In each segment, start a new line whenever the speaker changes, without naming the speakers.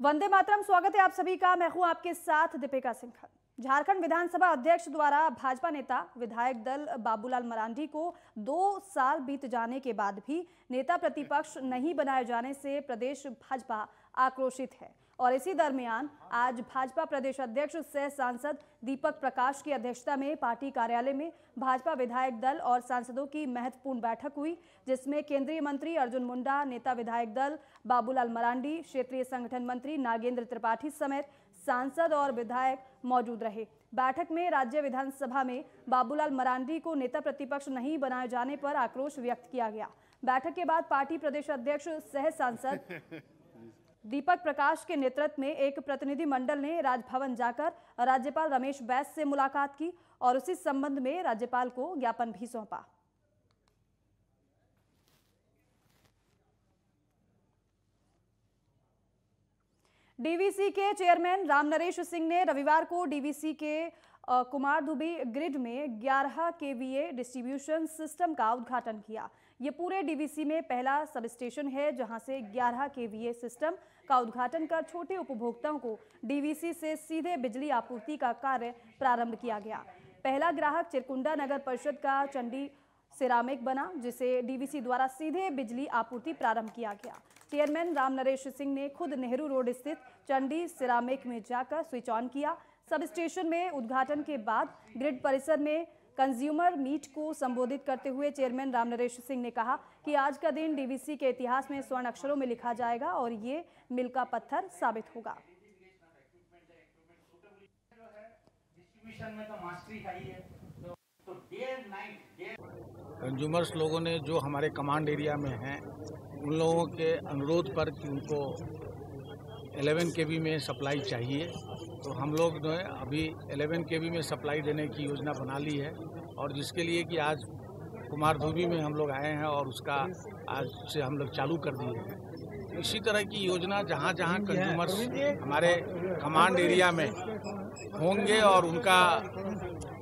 वंदे मातरम, स्वागत है आप सभी का। मैं हूँ आपके साथ दीपिका सिंह झारखंड विधानसभा अध्यक्ष द्वारा भाजपा नेता विधायक दल बाबूलाल मरांडी को दो साल बीत जाने के बाद भी नेता प्रतिपक्ष नहीं बनाए जाने से प्रदेश भाजपा आक्रोशित है। और इसी दरमियान आज भाजपा प्रदेश अध्यक्ष सह सांसद दीपक प्रकाश की अध्यक्षता में पार्टी कार्यालय में भाजपा विधायक दल और सांसदों की महत्वपूर्ण बैठक हुई, जिसमें केंद्रीय मंत्री अर्जुन मुंडा, नेता विधायक दल बाबूलाल मरांडी, क्षेत्रीय संगठन मंत्री नागेंद्र त्रिपाठी समेत सांसद और विधायक मौजूद रहे। बैठक में राज्य विधानसभा में बाबूलाल मरांडी को नेता प्रतिपक्ष नहीं बनाए जाने पर आक्रोश व्यक्त किया गया। बैठक के बाद पार्टी प्रदेश अध्यक्ष, सह सांसद दीपक प्रकाश के नेतृत्व में एक प्रतिनिधि मंडल ने राजभवन जाकर राज्यपाल रमेश बैस से मुलाकात की और उसी संबंध में राज्यपाल को ज्ञापन भी सौंपा। डीवीसी के चेयरमैन राम नरेश सिंह ने रविवार को डीवीसी के कुमार दुबी ग्रिड में 11 केवीए डिस्ट्रीब्यूशन सिस्टम का उद्घाटन किया। ये पूरे डीवीसी में पहला सब स्टेशन है, जहाँ से 11 केवीए सिस्टम का उद्घाटन कर छोटे उपभोक्ताओं को डीवीसी से सीधे बिजली आपूर्ति का कार्य प्रारंभ किया गया। पहला ग्राहक चिरकुंडा नगर परिषद का चंडी सिरामिक बना, जिसे डीवीसी द्वारा सीधे बिजली आपूर्ति प्रारंभ किया गया। चेयरमैन राम नरेश सिंह ने खुद नेहरू रोड स्थित चंडी सिरामिक में जाकर स्विच ऑन किया। सब स्टेशन में उद्घाटन के बाद ग्रिड परिसर में कंज्यूमर मीट को संबोधित करते हुए चेयरमैन राम नरेश सिंह ने कहा कि आज का दिन डीवीसी के इतिहास में स्वर्ण अक्षरों में लिखा जाएगा और ये मिल का पत्थर साबित होगा।
कंज्यूमर्स लोगों ने जो हमारे कमांड एरिया में हैं, उन लोगों के अनुरोध पर कि उनको 11 के में सप्लाई चाहिए। तो हम लोग जो है अभी 11 के में सप्लाई देने की योजना बना ली है और जिसके लिए कि आज कुमार धोबी में हम लोग आए हैं और उसका आज से हम लोग चालू कर दिए हैं। इसी तरह की योजना जहाँ जहाँ कंज्यूमर्स हमारे कमांड एरिया में होंगे और उनका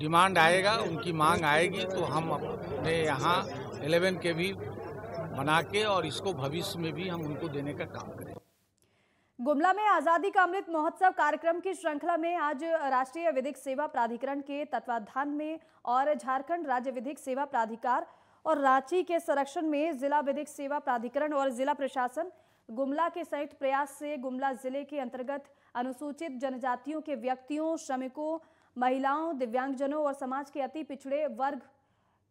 डिमांड आएगा, उनकी मांग आएगी तो हम अपने यहाँ 11 के भी बना के और इसको भविष्य में भी हम उनको देने का काम करें
गुमला में आज़ादी का अमृत महोत्सव कार्यक्रम की श्रृंखला में आज राष्ट्रीय विधिक सेवा प्राधिकरण के तत्वाधान में और झारखंड राज्य विधिक सेवा प्राधिकार और रांची के संरक्षण में जिला विधिक सेवा प्राधिकरण और जिला प्रशासन गुमला के संयुक्त प्रयास से गुमला ज़िले के अंतर्गत अनुसूचित जनजातियों के व्यक्तियों, श्रमिकों, महिलाओं, दिव्यांगजनों और समाज के अति पिछड़े वर्ग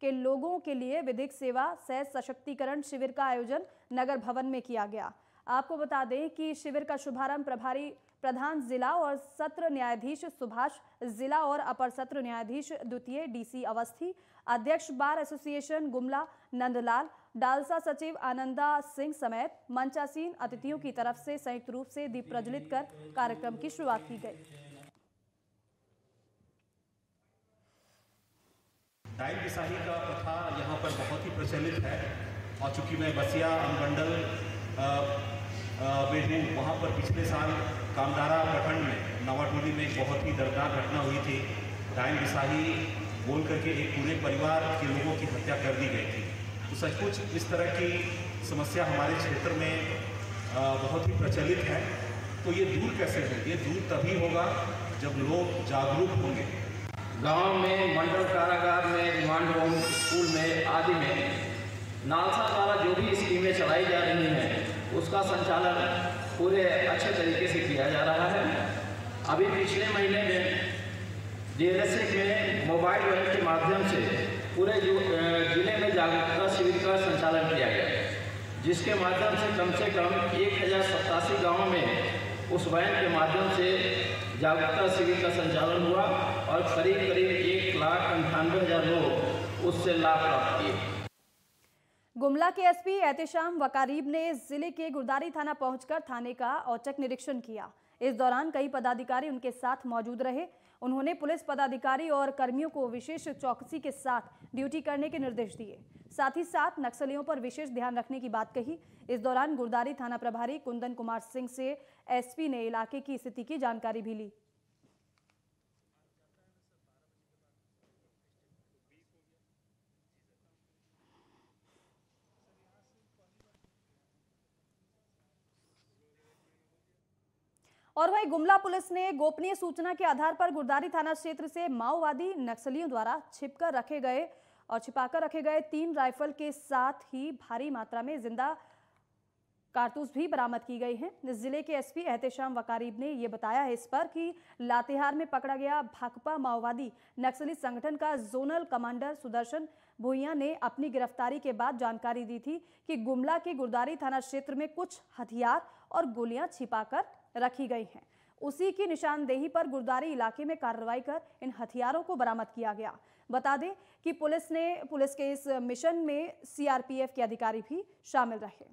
के लोगों के लिए विधिक सेवा सह सशक्तिकरण शिविर का आयोजन नगर भवन में किया गया। आपको बता दें कि शिविर का शुभारंभ प्रभारी प्रधान जिला और सत्र न्यायाधीश सुभाष जिला और अपर सत्र न्यायाधीश द्वितीय डीसी अवस्थी, अध्यक्ष bar association Gumla Nandlal, DALSA सचिव आनंदा सिंह समेत मंचासीन अतिथियों की तरफ़ से संयुक्त रूप से दीप प्रज्वलित कर कार्यक्रम की शुरुआत की गई।
का प्रथा यहाँ पर बहुत ही प्रचलित है। और चूँकि मैं बसिया अनुमंडल में हूँ वहाँ पर पिछले साल कामदारा प्रखंड में नवाटोली में एक बहुत ही दर्दनाक घटना हुई थी। डाइन बिसाही बोल करके एक पूरे परिवार के लोगों की हत्या कर दी गई थी। तो सचमुच इस तरह की समस्या हमारे क्षेत्र में बहुत ही प्रचलित है। तो ये दूर कैसे हो? ये दूर तभी होगा जब लोग जागरूक होंगे।
गाँव में, मंडल कारागार में, रिमांड होम स्कूल में, आदि में, नालसा द्वारा जो भी स्कीमें चलाई जा रही हैं उसका संचालन पूरे अच्छे तरीके से किया जा रहा है। अभी पिछले महीने में डी में मोबाइल वैन के माध्यम से पूरे ज़िले में जागरूकता शिविर का संचालन किया गया। जिसके माध्यम से कम से कम एक हज़ार में उस वैन के माध्यम से जागरूकता शिविर का संचालन हुआ और करीब करीब एक लाख अंठानवे हज़ार लोग उससे लाभ प्राप्त किए।
गुमला के एसपी एहतेशाम वकारीब ने ज़िले के गुरदारी थाना पहुंचकर थाने का औचक निरीक्षण किया। इस दौरान कई पदाधिकारी उनके साथ मौजूद रहे। उन्होंने पुलिस पदाधिकारी और कर्मियों को विशेष चौकसी के साथ ड्यूटी करने के निर्देश दिए। साथ ही साथ नक्सलियों पर विशेष ध्यान रखने की बात कही। इस दौरान गुरदारी थाना प्रभारी कुंदन कुमार सिंह से एसपी ने इलाके की स्थिति की जानकारी भी ली। और वहीं गुमला पुलिस ने गोपनीय सूचना के आधार पर गुरदारी थाना क्षेत्र से माओवादी नक्सलियों द्वारा छिपकर रखे गए और छिपाकर रखे गए तीन राइफल के साथ ही भारी मात्रा में ज़िंदा कारतूस भी बरामद की गई हैं। ज़िले के एसपी एहतेशाम वकारीब ने ये बताया है इस पर कि लातेहार में पकड़ा गया भाकपा माओवादी नक्सली संगठन का जोनल कमांडर सुदर्शन भुइया ने अपनी गिरफ्तारी के बाद जानकारी दी थी कि गुमला के गुरदारी थाना क्षेत्र में कुछ हथियार और गोलियाँ छिपाकर रखी गई हैं। उसी की निशानदेही पर गुरदारी इलाके में कार्रवाई कर इन हथियारों को बरामद किया गया। बता दें कि पुलिस ने, पुलिस के इस मिशन में सीआरपीएफ के अधिकारी भी शामिल रहे।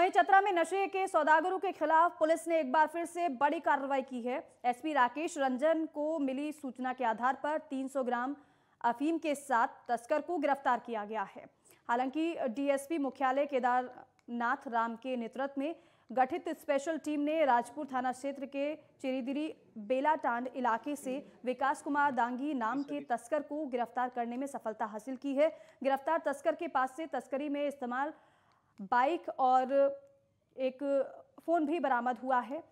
वहीं चतरा में नशे के सौदागरों के खिलाफ पुलिस ने एक बार फिर से बड़ी कार्रवाई की है। एसपी राकेश रंजन को मिली सूचना के आधार पर 300 ग्राम अफीम के साथ तस्कर को गिरफ़्तार किया गया है। हालाँकि डीएसपी मुख्यालय केदारनाथ राम के नेतृत्व में गठित स्पेशल टीम ने राजपुर थाना क्षेत्र के चिरीदिरी बेलाटांड इलाके से विकास कुमार दांगी नाम के तस्कर को गिरफ़्तार करने में सफलता हासिल की है। गिरफ़्तार तस्कर के पास से तस्करी में इस्तेमाल बाइक और एक फ़ोन भी बरामद हुआ है।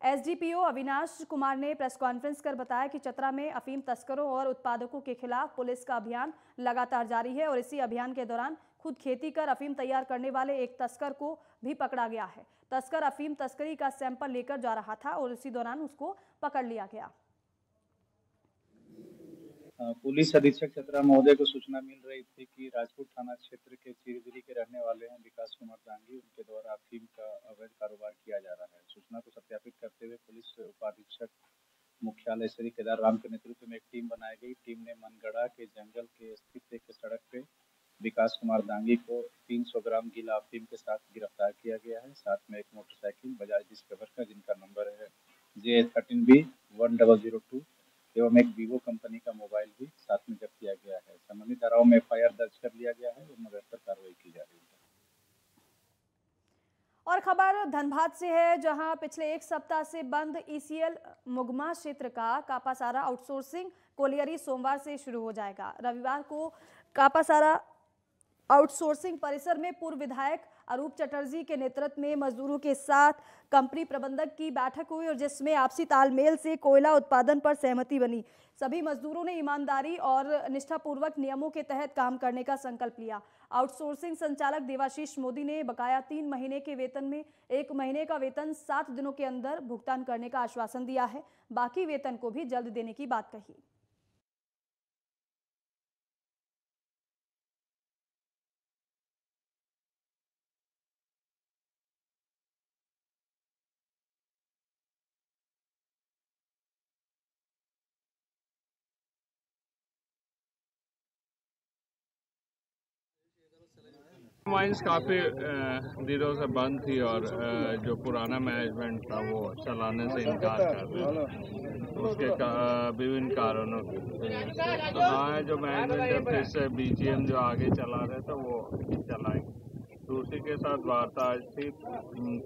एसडीपीओ अविनाश कुमार ने प्रेस कॉन्फ्रेंस कर बताया कि चतरा में अफीम तस्करों और उत्पादकों के खिलाफ पुलिस का अभियान लगातार जारी है और इसी अभियान के दौरान खुद खेती कर अफीम तैयार करने वाले एक तस्कर को भी पकड़ा गया है। तस्कर अफीम तस्करी का सैंपल लेकर जा रहा था और इसी दौरान उसको पकड़ लिया गया।
पुलिस अधीक्षक चतरा महोदय को सूचना मिल रही थी कि राजपुर थाना क्षेत्र के चिरदिरी के रहने वाले हैं विकास कुमार दांगी। उनके द्वारा अफीम का अवैध कारोबार किया जा रहा है। सूचना को सत्यापित करते हुए पुलिस उपाधीक्षक मुख्यालय श्री केदार राम के नेतृत्व में एक टीम बनाई गई। टीम ने मनगढ़ा के जंगल के स्थित एक सड़क पे विकास कुमार दांगी को 300 ग्राम गीला अफीम के साथ गिरफ़्तार किया गया है। साथ में एक मोटरसाइकिल, बजाज डिस्कवर का, जिनका नंबर है J thirteen B one double zero two, एवं एक वीवो कंपनी का मोबाइल भी साथ में जब्त किया गया धाराओं में एफ़ दर्ज कर लिया गया है, और मदद कार्रवाई की जा रही है।
और खबर धनबाद से है, जहाँ पिछले एक सप्ताह से बंद ईसीएल मुगमा क्षेत्र का कापासारा आउटसोर्सिंग कोलियरी सोमवार से शुरू हो जाएगा। रविवार को कापासारा आउटसोर्सिंग परिसर में पूर्व विधायक अरूप चटर्जी के नेतृत्व में मजदूरों के साथ कंपनी प्रबंधक की बैठक हुई और जिसमें आपसी तालमेल से कोयला उत्पादन पर सहमति बनी। सभी मजदूरों ने ईमानदारी और निष्ठापूर्वक नियमों के तहत काम करने का संकल्प लिया। आउटसोर्सिंग संचालक देवाशीष मोदी ने बकाया तीन महीने के वेतन में एक महीने का वेतन सात दिनों के अंदर भुगतान करने का आश्वासन दिया है। बाकी वेतन को भी जल्द देने की बात कही।
माइंस काफ़ी दिनों से बंद थी और जो पुराना मैनेजमेंट था वो चलाने से इनकार कर रहे उसके विभिन्न कारणों के तो जो मैनेजमेंट है, फिर से बीजीएम जो आगे चला रहे थे वो तो उसी के साथ वार्ता आज थी।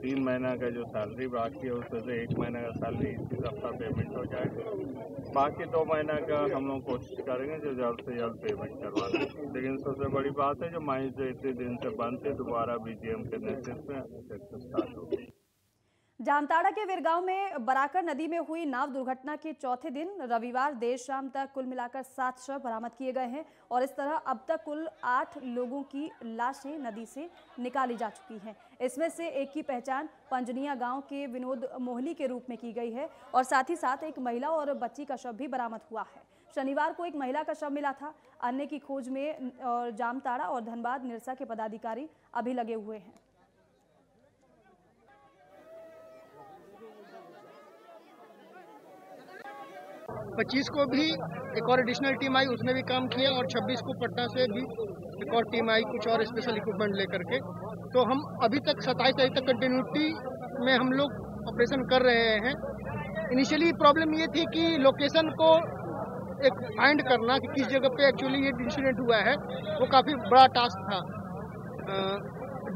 तीन महीना का जो सैलरी बाकी है, उसमें से एक महीने का सैलरी इसी हफ़्ता पेमेंट हो जाएगा। बाकी दो महीना का हम लोग कोशिश करेंगे जो जल्द से जल्द पेमेंट करवा दें लेकिन सबसे बड़ी बात है, जो माइंस जो इतने दिन से बंद थे, दोबारा बी के नेतृत्व में स्टार्ट हो गई।
जामताड़ा के वीरगांव में बराकर नदी में हुई नाव दुर्घटना के चौथे दिन रविवार देर शाम तक कुल मिलाकर सात शव बरामद किए गए हैं और इस तरह अब तक कुल आठ लोगों की लाशें नदी से निकाली जा चुकी हैं। इसमें से एक की पहचान पंजनिया गाँव के विनोद मोहली के रूप में की गई है और साथ ही साथ एक महिला और बच्ची का शव भी बरामद हुआ है। शनिवार को एक महिला का शव मिला था। अन्य की खोज में और जामताड़ा और धनबाद निरसा के पदाधिकारी अभी लगे हुए हैं।
पच्चीस को भी एक और एडिशनल टीम आई, उसने भी काम किया और छब्बीस को पटना से भी एक और टीम आई, कुछ और स्पेशल इक्विपमेंट लेकर के। तो हम अभी तक सत्ताईस तारीख तक कंटिन्यूटी में हम लोग ऑपरेशन कर रहे हैं। इनिशियली प्रॉब्लम ये थी कि लोकेशन को एक फाइंड करना कि किस जगह पे एक्चुअली ये इंसिडेंट हुआ है, वो काफ़ी बड़ा टास्क था।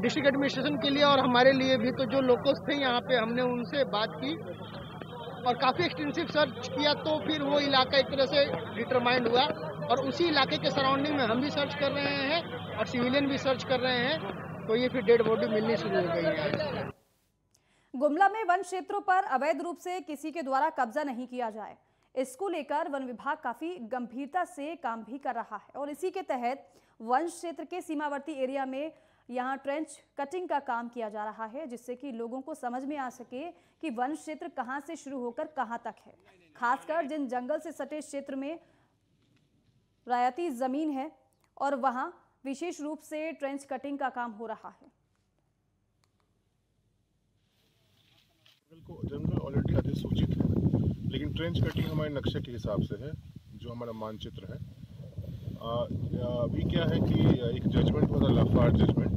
डिस्ट्रिक्ट एडमिनिस्ट्रेशन के लिए और हमारे लिए भी तो जो लोकल्स थे यहाँ पे, हमने उनसे बात की और काफ़ी एक्सटेंसिव सर्च किया तो फिर वो इलाका एक तरह से डिटरमाइंड हुआ। और उसी इलाके के सराउंडिंग में हम भी सर्च कर रहे हैं और सिविलियन भी सर्च कर रहे हैं तो ये फिर डेड बॉडी मिलनी शुरू हो गई है।
गुमला में वन क्षेत्रों पर अवैध रूप से किसी के द्वारा कब्जा नहीं किया जाए। इसको लेकर वन विभाग काफ़ी गंभीरता से काम भी कर रहा है। और इसी के तहत वन क्षेत्र के सीमावर्ती एरिया में यहाँ ट्रेंच कटिंग का काम किया जा रहा है, जिससे कि लोगों को समझ में आ सके कि वन क्षेत्र कहाँ से शुरू होकर कहाँ तक है। खासकर जिन जंगल से सटे क्षेत्र में रायती ज़मीन है और वहाँ विशेष रूप से ट्रेंच कटिंग का काम हो रहा है।
जंगल ऑलरेडी अधिसूचित है, लेकिन ट्रेंच कटिंग हमारे नक्शे के हिसाब से है, जो हमारा मानचित्र है। अभी क्या है कि एक जजमेंट था लाफार जजमेंट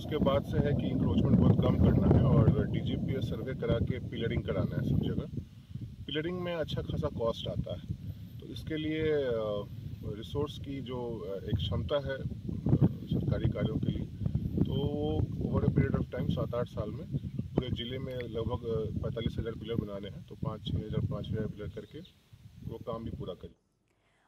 उसके बाद से है कि इंक्रोचमेंट बहुत कम करना है और डीजीपीएस सर्वे करा के पिलरिंग कराना है सब जगह। पिलरिंग में अच्छा खासा कॉस्ट आता है। तो इसके लिए रिसोर्स की जो एक क्षमता है सरकारी कार्यों के लिए तो over a period of time सात आठ साल में, पूरे ज़िले में लगभग पैंतालीस हज़ार पिलर बनाने हैं। तो पाँच छः हज़ार, पाँच हज़ार पिलर करके वो काम भी पूरा करें।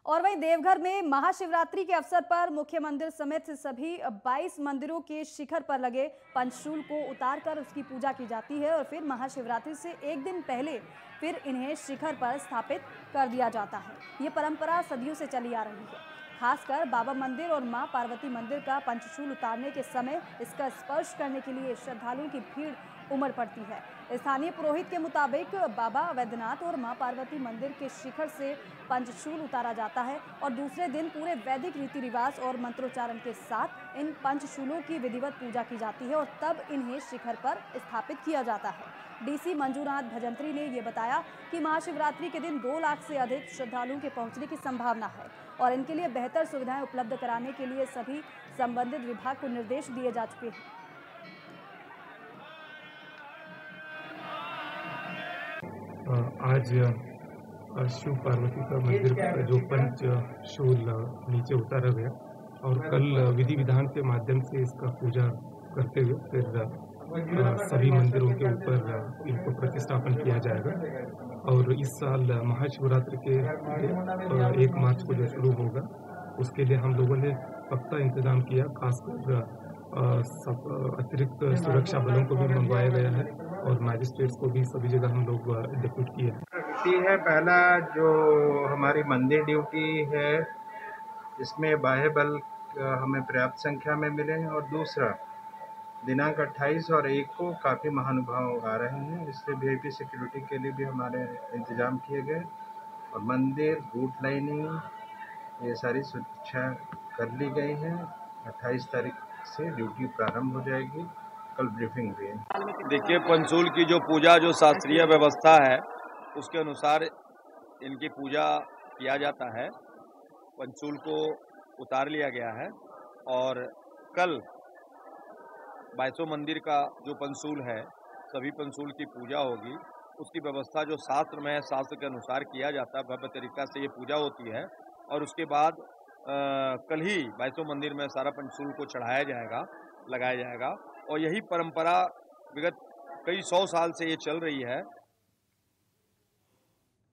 और वहीं देवघर में महाशिवरात्रि के अवसर पर मुख्य मंदिर समेत सभी 22 मंदिरों के शिखर पर लगे पंचशूल को उतारकर उसकी पूजा की जाती है और फिर महाशिवरात्रि से एक दिन पहले फिर इन्हें शिखर पर स्थापित कर दिया जाता है। ये परंपरा सदियों से चली आ रही है। खासकर बाबा मंदिर और माँ पार्वती मंदिर का पंचशूल उतारने के समय इसका स्पर्श करने के लिए श्रद्धालुओं की भीड़ उमड़ पड़ती है। स्थानीय पुरोहित के मुताबिक बाबा वैद्यनाथ और माँ पार्वती मंदिर के शिखर से पंचशूल उतारा जाता है और दूसरे दिन पूरे वैदिक रीति रिवाज और मंत्रोच्चारण के साथ इन पंचशूलों की विधिवत पूजा की जाती है और तब इन्हें शिखर पर स्थापित किया जाता है। डीसी मंजूनाथ भजंत्री ने ये बताया कि महाशिवरात्रि के दिन दो लाख से अधिक श्रद्धालुओं के पहुँचने की संभावना है और इनके लिए बेहतर सुविधाएँ उपलब्ध कराने के लिए सभी संबंधित विभाग को निर्देश दिए जा चुके हैं।
आज शिव पार्वती का मंदिर का जो पंच शूल नीचे उतारा गया और कल विधि विधान के माध्यम से इसका पूजा करते हुए फिर सभी मंदिरों के ऊपर इनको प्रतिष्ठापन किया जाएगा। और इस साल महाशिवरात्रि के एक मार्च को जो शुरू होगा उसके लिए हम लोगों ने पक्का इंतज़ाम किया खासकर सब अतिरिक्त सुरक्षा बलों को भी मंगवाया गया है। और मैजिस्ट्रेट्स को भी सभी जगह हम लोग डिप्यूट किए हैं।
ड्यूटी है पहला जो हमारी मंदिर ड्यूटी है इसमें बाह्य बल हमें पर्याप्त संख्या में मिले हैं और दूसरा, दिनांक 28 और एक को काफ़ी महानुभाव आ रहे हैं। इसलिए वीआईपी सिक्योरिटी के लिए भी हमारे इंतज़ाम किए गए और मंदिर रूट लाइनिंग ये सारी सुरक्षा कर ली गई है। 28 तारीख से ड्यूटी प्रारंभ हो जाएगी। कल ब्रीफिंग हुई
देखिए पंचूल की जो पूजा जो शास्त्रीय व्यवस्था है उसके अनुसार इनकी पूजा किया जाता है। पंचूल को उतार लिया गया है और कल बाईसो मंदिर का जो पंचूल है सभी पंचूल की पूजा होगी। उसकी व्यवस्था जो शास्त्र में है शास्त्र के अनुसार किया जाता है भव्य तरीका से ये पूजा होती है और उसके बाद आ, कल ही बाईसो मंदिर में सारा पंचूल को चढ़ाया जाएगा लगाया जाएगा। और यही परंपरा विगत कई सौ साल से ये चल रही है।